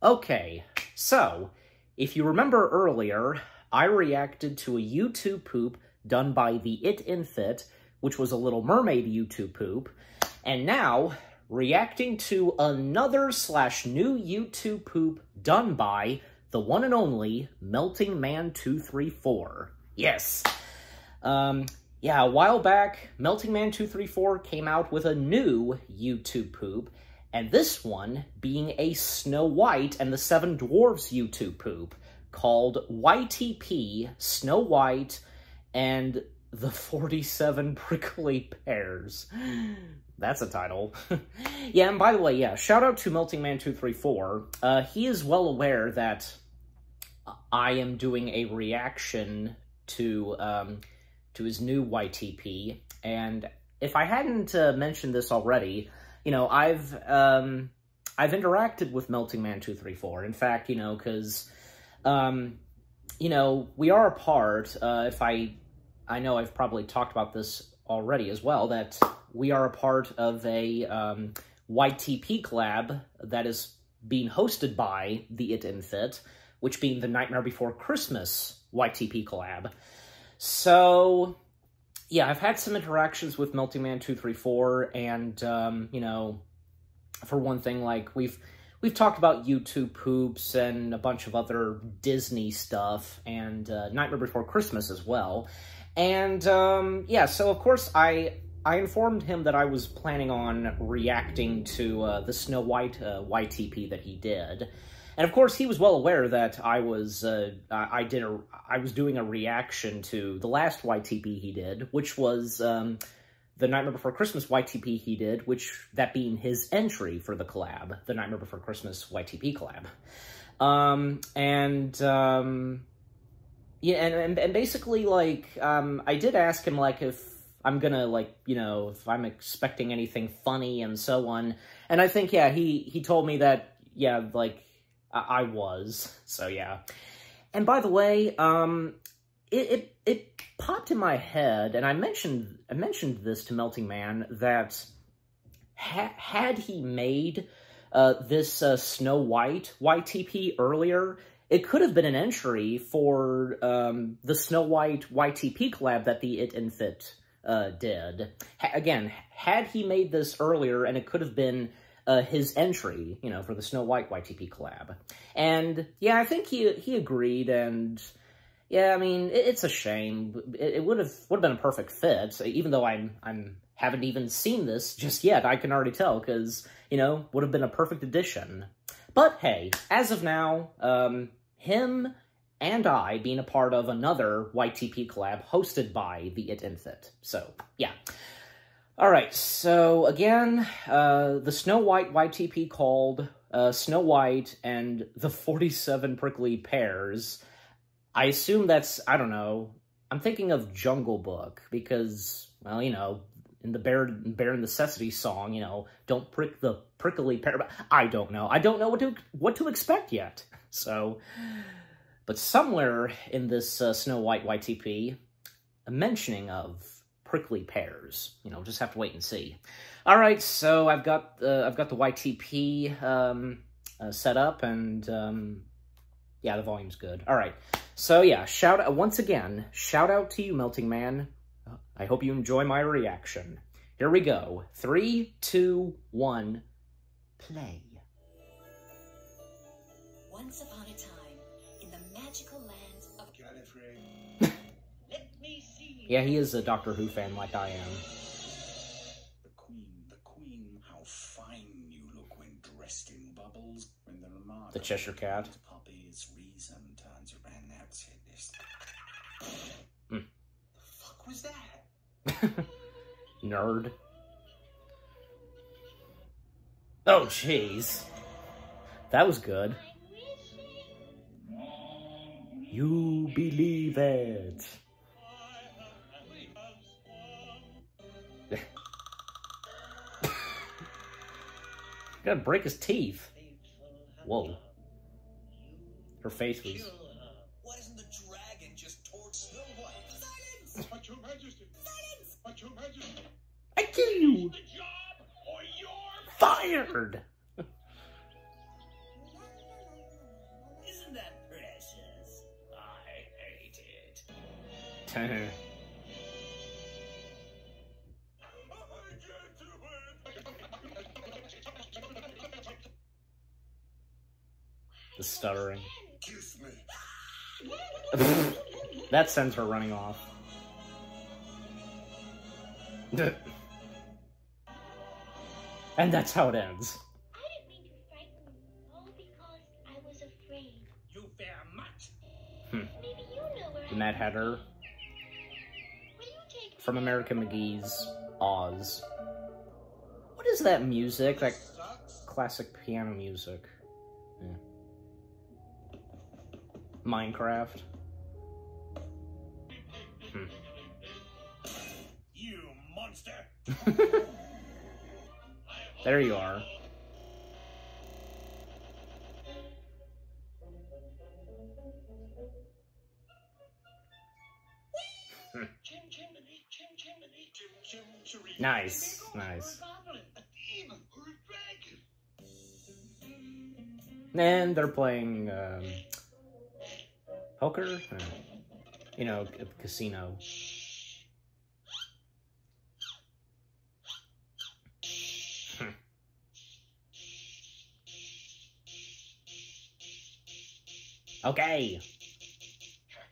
Okay, so, if you remember earlier, I reacted to a YouTube poop done by the It in Fit, which was a Little Mermaid YouTube poop, and now, reacting to another slash new YouTube poop done by the one and only Melting Man 234. Yes. Um, yeah, a while back, Melting Man 234 came out with a new YouTube poop, and this one being a Snow White and the Seven Dwarfs YouTube poop called YTP Snow White and the 47 Prickly Pears. That's a title. yeah, and by the way, yeah, shout out to Melting Man 234. Uh, he is well aware that I am doing a reaction to um, to his new YTP, and if I hadn't uh, mentioned this already, you know, I've um, I've interacted with Melting Man 234. In fact, you know, because um, you know, we are apart. Uh, if I I know I've probably talked about this already as well, that we are a part of a um, YTP collab that is being hosted by the It and Fit, which being the Nightmare Before Christmas YTP collab. So, yeah, I've had some interactions with Melting Man 234, and, um, you know, for one thing, like, we've we've talked about YouTube poops and a bunch of other Disney stuff, and uh, Nightmare Before Christmas as well. And, um, yeah, so, of course, I I informed him that I was planning on reacting to uh, the Snow White uh, YTP that he did. And of course, he was well aware that I was uh, I did a I was doing a reaction to the last YTP he did, which was um, the Nightmare Before Christmas YTP he did, which that being his entry for the collab, the Nightmare Before Christmas YTP collab. Um, and um, yeah, and, and, and basically like um, I did ask him like if I'm gonna like you know if I'm expecting anything funny and so on, and I think yeah he he told me that yeah like I, was. So yeah. And by the way, um, it, it, it popped in my head, and I mentioned I mentioned this to Melting Man that ha had he made uh, this uh, Snow White YTP earlier, it could have been an entry for um, the Snow White YTP collab that the It and Fit uh, did. Ha again, had he made this earlier, and it could have been uh, his entry, you know, for the Snow White YTP collab. And yeah, I think he he agreed, and yeah, I mean, it, it's a shame. It, it would have would have been a perfect fit, even though I'm I'm haven't even seen this just yet. I can already tell because you know would have been a perfect addition. But hey, as of now, um, him and I being a part of another YTP collab hosted by the It and Fit. So yeah. All right, so again, uh, the Snow White YTP called uh, Snow White and the 47 Prickly Pears. I assume that's, I don't know, I'm thinking of Jungle Book because, well, you know, in the Bare, Bare Necessity song, you know, don't prick the prickly pear. I don't know. I don't know what to what to expect yet. So, but somewhere in this uh, Snow White YTP, a mentioning of prickly pears. You know, just have to wait and see. All right, so I've got uh, I've got the YTP um, uh, set up, and um, yeah, the volume's good. All right, so yeah, shout out once again. Shout out to you, Melting Man. I hope you enjoy my reaction. Here we go. Three, two, one, play. Once upon Yeah, he is a Doctor Who fan like I am. The Queen, the Queen, how fine you look when dressed in bubbles. When the remark the Cheshire Cat. Reason turns around outside this. Mm. The fuck was that? Nerd. Oh, jeez. That was good. You believe it. gonna break his teeth. Whoa. Her face was. Why doesn't the dragon just torch Snow White? Silence! But your Majesty! Silence! But your Majesty! I kill you! fired! Isn't that precious? I hate it. the stuttering. Kiss me. that sends her running off. and that's how it ends. I didn't mean to frighten you, all because I was afraid. You bear much. Hmm. Maybe you know where The Mad Hatter Will you take me from there? American McGee's Oz. What is that music? That classic piano music. Minecraft. You monster. There you are. Chim chimney, chim chimney, chim chim chiree. Nice, nice. Goblin, a demon, or a dragon. And they're playing um, poker. Uh, You know, casino. Okay.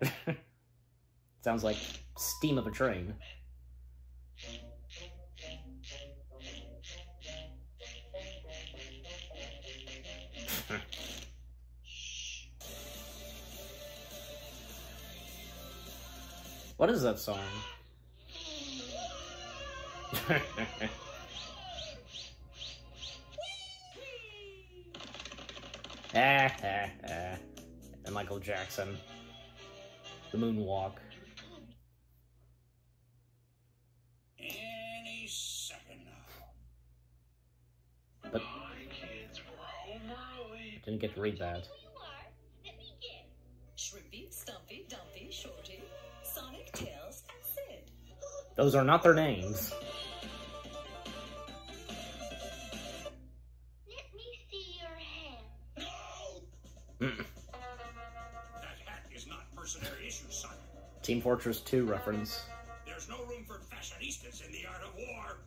Sounds like steam of a train. What is that song? ah, ah, ah. And Michael Jackson. The moonwalk. Any second now. But My kids were home early. didn't get to read that. Those are not their names. Let me see your hand. No! Mm. That hat is not mercenary issue, son. Team Fortress 2 reference. There's no room for fashionistas in the art of war.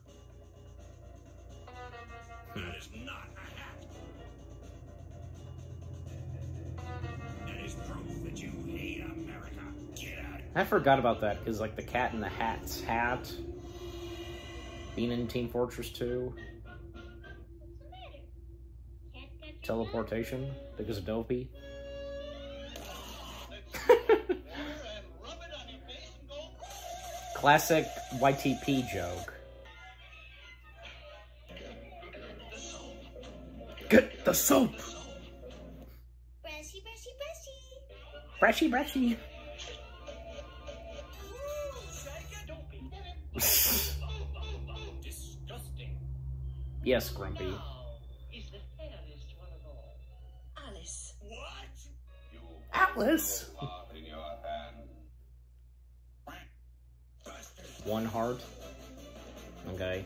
That is not a hat. Is proof that you hate America. Get out. I forgot about that because, like, the Cat in the Hat's hat being in Team Fortress 2, What's the matter? Cat got your teleportation because of Dopey. Classic YTP joke. Get the soap! Brushy. Brushy. Yes, Grumpy. Alice. What? Atlas! One heart. Okay.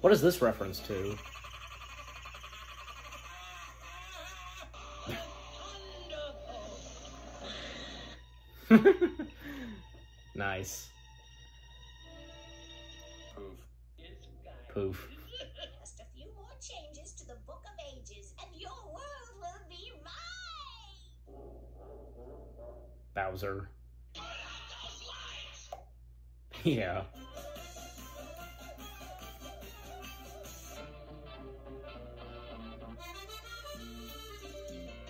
What is this reference to? nice. Proof. This guy. Poof. Just a few more changes to the Book of Ages, and your world will be mine. Bowser. yeah.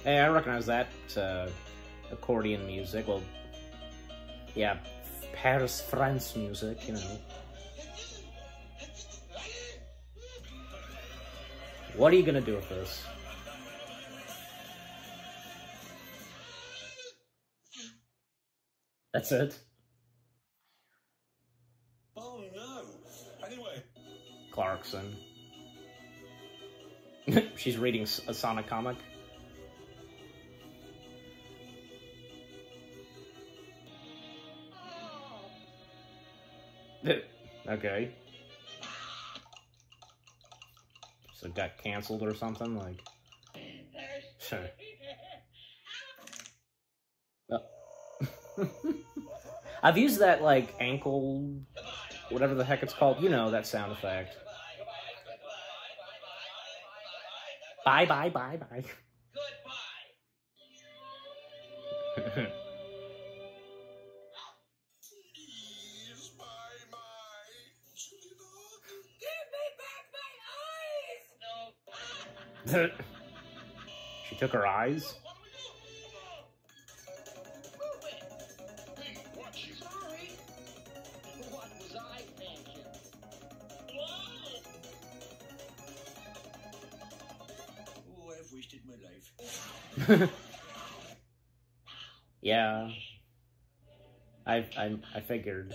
Hey, I recognize that uh, accordion music. Well, yeah, Paris, France music, you know. What are you gonna do with this? That's it. Oh no. Anyway, Clarkson. She's reading a Sonic comic. Okay. So it got canceled or something? Like. Sure. Oh. I've used that, like, ankle. whatever the heck it's called. You know, that sound effect. Bye, bye, bye, bye. Goodbye. she took her eyes. Move it! Hey, watch it. Sorry. What was I? Oh, I've wasted my life. yeah. I, I, I figured.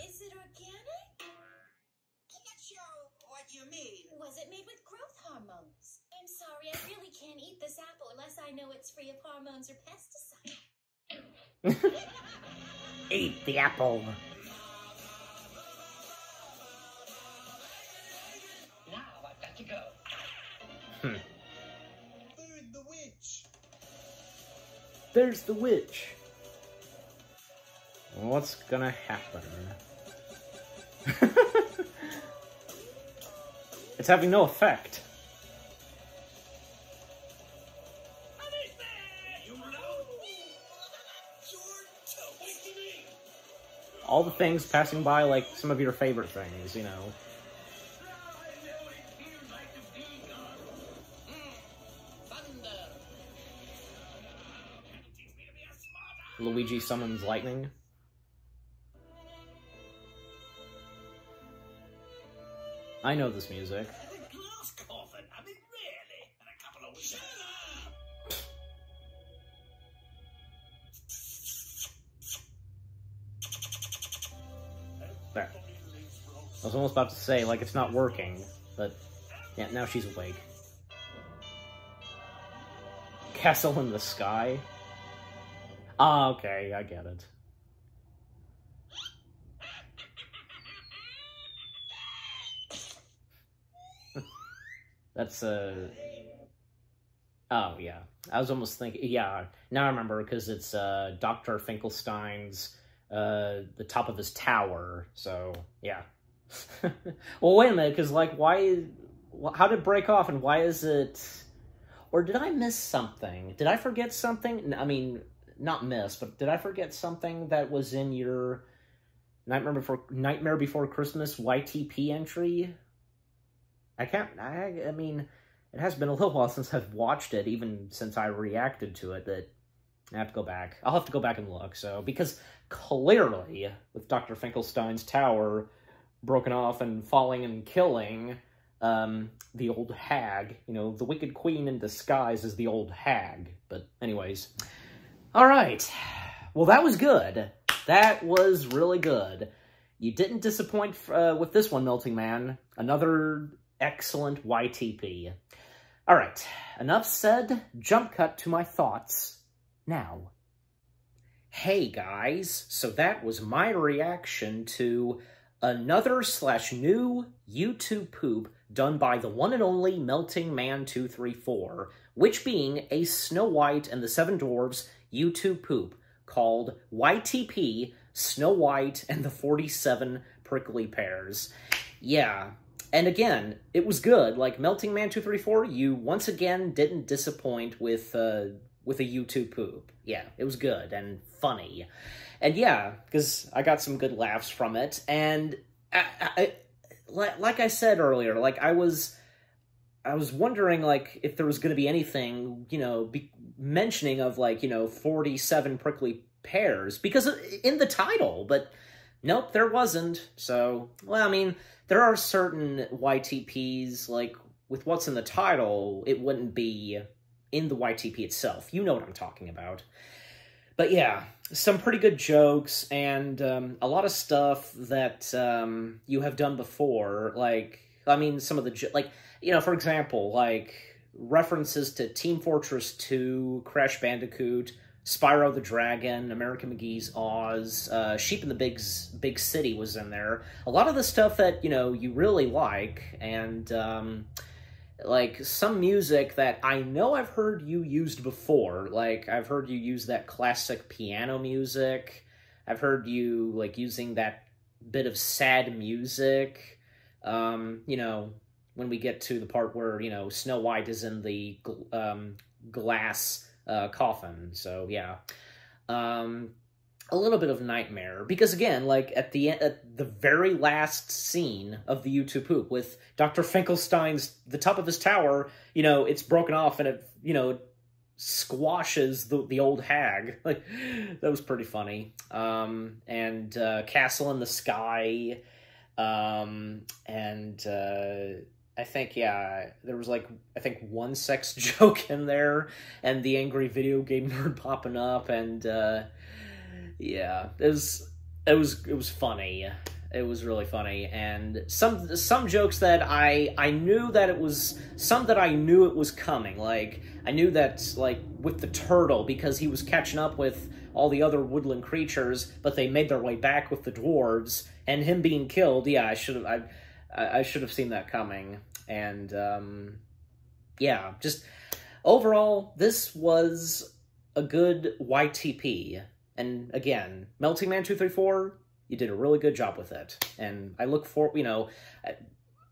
Eat this apple unless I know it's free of hormones or pesticides. Eat the apple. Now I've got to go. Hmm. Bird the witch. There's the witch. What's gonna happen? it's having no effect. All the things passing by like some of your favorite things, you know. Luigi summons lightning. I know this music. I was almost about to say, like, it's not working, but yeah, now she's awake. Castle in the sky? Ah, okay, I get it. That's, uh... Oh, yeah. I was almost thinking, yeah, now I remember, because it's, uh, Dr. Finkelstein's, uh, the top of his tower, so, yeah. well, wait a minute, because, like, why... How did it break off, and why is it... Or did I miss something? Did I forget something? I mean, not miss, but did I forget something that was in your Nightmare Before Nightmare Before Christmas YTP entry? I can't. I, I mean, it has been a little while since I've watched it, even since I reacted to it. That I have to go back. I'll have to go back and look. So because clearly, with Doctor Finkelstein's tower broken off and falling and killing um, the old hag, you know, the Wicked Queen in disguise as the old hag. But anyways, all right. Well, that was good. That was really good. You didn't disappoint uh, with this one, Melting Man. Another excellent YTP. All right, enough said. Jump cut to my thoughts now. Hey guys, so that was my reaction to another slash new YouTube poop done by the one and only Melting Man 234, which being a Snow White and the Seven Dwarfs YouTube poop called YTP Snow White and the 47 Prickly Pears. Yeah, and again, it was good. Like Melting Man 234, you once again didn't disappoint with uh with a YouTube poop. Yeah, it was good and funny. And yeah, because I got some good laughs from it. And I, I, li- like I said earlier, like I was, I was wondering like if there was going to be anything, you know, be mentioning of like you know forty seven prickly pears because uh, in the title, but nope, there wasn't. So well, I mean, there are certain YTPs like with what's in the title, it wouldn't be in the YTP itself. You know what I'm talking about. But yeah, some pretty good jokes and um, a lot of stuff that um, you have done before. Like, I mean, some of the, jo- like, you know, for example, like references to Team Fortress 2, Crash Bandicoot, Spyro the Dragon, American McGee's Oz, uh, Sheep in the Big, Big City was in there. A lot of the stuff that, you know, you really like, and, um, like some music that I know I've heard you used before. Like I've heard you use that classic piano music. I've heard you like using that bit of sad music. Um, you know, when we get to the part where you know Snow White is in the gl- um, glass uh, coffin. So yeah, um, a little bit of nightmare because again, like at the at the very last scene of the YouTube poop with Doctor Finkelstein's the top of his tower, you know, it's broken off and it you know squashes the the old hag. Like that was pretty funny. Um, and uh, Castle in the Sky, um, and. Uh, I think yeah, there was like I think one sex joke in there, and the angry video game nerd popping up, and uh, yeah, it was it was it was funny. It was really funny, and some some jokes that I I knew that it was some that I knew it was coming. Like I knew that like with the turtle because he was catching up with all the other woodland creatures, but they made their way back with the dwarves, and him being killed. Yeah, I should have I I, should have seen that coming and um, yeah, just overall, this was a good YTP. And again, Melting Man two three four, you did a really good job with it, and I look for you know.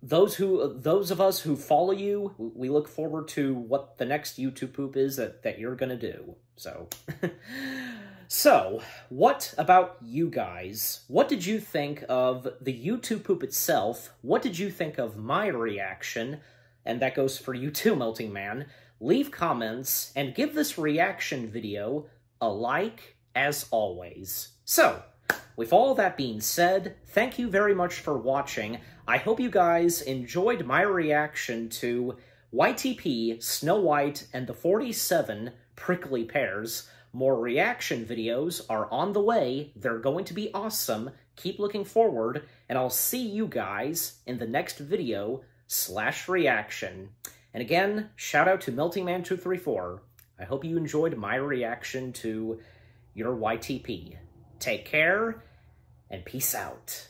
Those who, those of us who follow you, we look forward to what the next YouTube poop is that, that you're gonna do. So, so what about you guys? What did you think of the YouTube poop itself? What did you think of my reaction? And that goes for you too, Melting Man. Leave comments and give this reaction video a like as always. So, with all that being said, thank you very much for watching. I hope you guys enjoyed my reaction to YTP, Snow White, and the 47 Prickly Pears. More reaction videos are on the way. They're going to be awesome. Keep looking forward, and I'll see you guys in the next video slash reaction. And again, shout out to Melting Man 234 I hope you enjoyed my reaction to your YTP. Take care, and peace out.